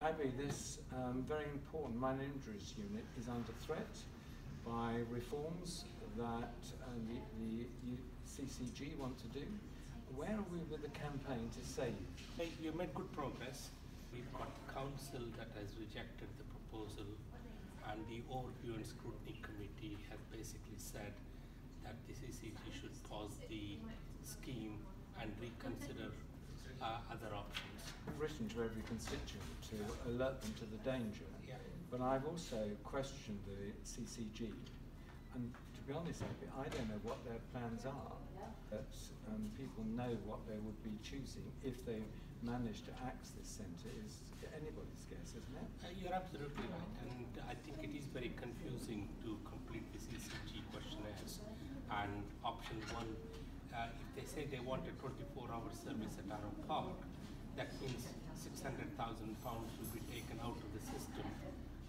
Abhi, this um, very important minor injuries unit is under threat by reforms that uh, the, the CCG want to do. Where are we with the campaign to save? You made good progress. We've got council that has rejected the proposal, and the overview and scrutiny committee has basically said that the CCG should pause the scheme and reconsider uh, other options. I've written to every constituent to alert them to the danger, Yeah. but I've also questioned the CCG. And to be honest, I don't know what their plans are. That um, people know what they would be choosing if they manage to axe this centre is anybody's guess, isn't it? Uh, you're absolutely right, and I think it is very confusing to complete the CCG questionnaires. And option one, uh, if they say they want a 24-hour service at Arrowe Park, that means 600,000 pounds will be taken out of the system,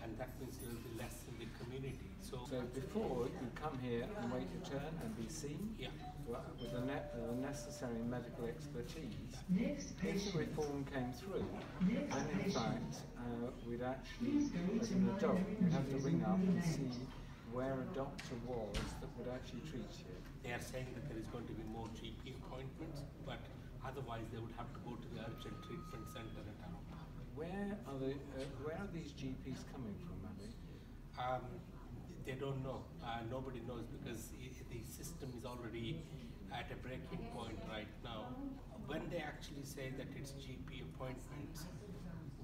and that means there will be less in the community. So, So before you come here and wait your turn and be seen Yeah. with the, ne- the necessary medical expertise, Next if the reform came through, then in fact uh, we'd actually, as an adult, you'd have to ring up and see where a doctor was that would actually treat you. they are saying that there is going to be more GP appointments, but otherwise they would have to go to the urgent treatment centre at Arrowe Park. Where are the uh, where are these GPs coming from? Um, they don't know. Uh, nobody knows because the system is already at a breaking point right now. When they actually say that it's GP appointments,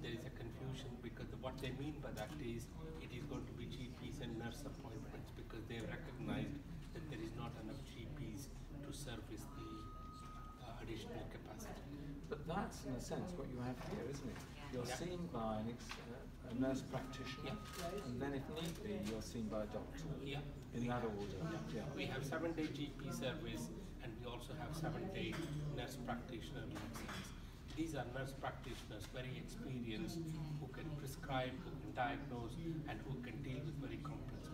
there is a confusion because what they mean by that is it is going to be GPs and nurse appointments because they have recognized that there is not enough GPs to service the uh, additional capacity. But that's in a sense what you have here, isn't it? You're Yeah. seen by an ex- uh, a nurse practitioner, and then if need be, you're seen by a doctor. Yeah. In that order. Yeah. We have seven day GP service and we also have seven day nurse practitioner license. These are nurse practitioners, very experienced, who can prescribe, who can diagnose, and who can deal with very complex